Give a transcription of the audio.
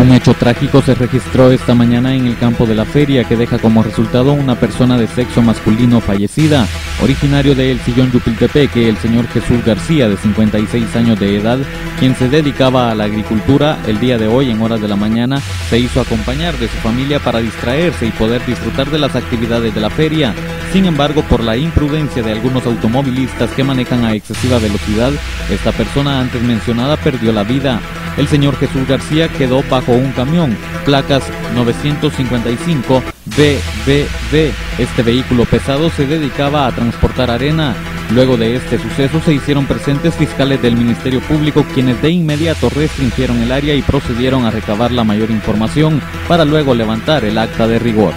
Un hecho trágico se registró esta mañana en el campo de la feria que deja como resultado una persona de sexo masculino fallecida. Originario de El Sillón Yupiltepeque, el señor Jesús García, de 56 años de edad, quien se dedicaba a la agricultura, el día de hoy en horas de la mañana se hizo acompañar de su familia para distraerse y poder disfrutar de las actividades de la feria. Sin embargo, por la imprudencia de algunos automovilistas que manejan a excesiva velocidad, esta persona antes mencionada perdió la vida. El señor Jesús García quedó bajo un camión, placas 955 BBB. Este vehículo pesado se dedicaba a transportar arena. Luego de este suceso se hicieron presentes fiscales del Ministerio Público quienes de inmediato restringieron el área y procedieron a recabar la mayor información para luego levantar el acta de rigor.